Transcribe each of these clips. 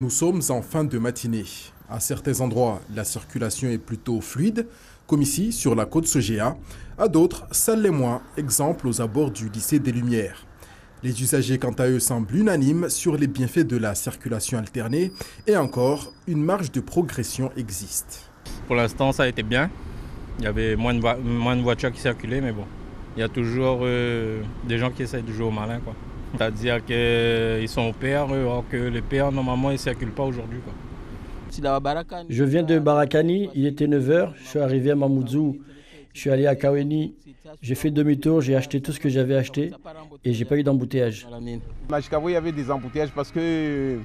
Nous sommes en fin de matinée. À certains endroits, la circulation est plutôt fluide, comme ici sur la côte Sogea. À d'autres, ça l'est moins, exemple aux abords du lycée des Lumières. Les usagers, quant à eux, semblent unanimes sur les bienfaits de la circulation alternée et encore, une marge de progression existe. Pour l'instant, ça a été bien. Il y avait moins de, voitures qui circulaient, mais bon, il y a toujours euh, des gens qui essayent de jouer au malin. C'est-à-dire qu'ils sont au père, alors que les pères, normalement, ils ne circulent pas aujourd'hui. Je viens de Barakani, il était 9h, je suis arrivé à Mamoudzou, je suis allé à Kaweni, j'ai fait demi-tour, j'ai acheté tout ce que j'avais acheté et j'ai pas eu d'embouteillage. À Chicago, il y avait des embouteillages parce que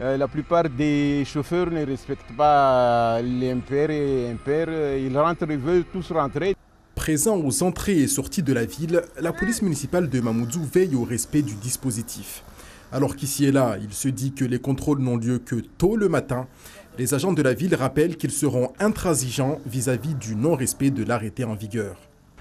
euh, la plupart des chauffeurs ne respectent pas les impairs et impairs. Ils rentrent, ils veulent tous rentrer. Présent aux entrées et sorties de la ville, la police municipale de Mamoudzou veille au respect du dispositif. Alors qu'ici et là, il se dit que les contrôles n'ont lieu que tôt le matin, les agents de la ville rappellent qu'ils seront intransigeants vis-à-vis du non-respect de l'arrêté en vigueur.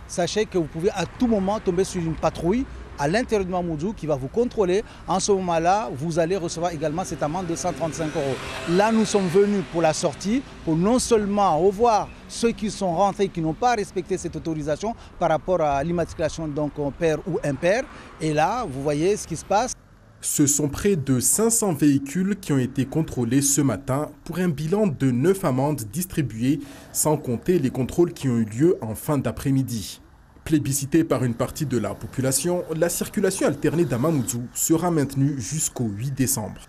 Sachez que vous pouvez à tout moment tomber sur une patrouille à l'intérieur de Mamoudzou qui va vous contrôler. En ce moment-là, vous allez recevoir également cette amende de 135 euros. Là, nous sommes venus pour la sortie, pour non seulement revoir ceux qui sont rentrés, qui n'ont pas respecté cette autorisation par rapport à l'immatriculation donc père ou impair. Et là, vous voyez ce qui se passe. Ce sont près de 500 véhicules qui ont été contrôlés ce matin pour un bilan de 9 amendes distribuées, sans compter les contrôles qui ont eu lieu en fin d'après-midi. Plébiscitée par une partie de la population, la circulation alternée d'Amamouzou sera maintenue jusqu'au 8 décembre.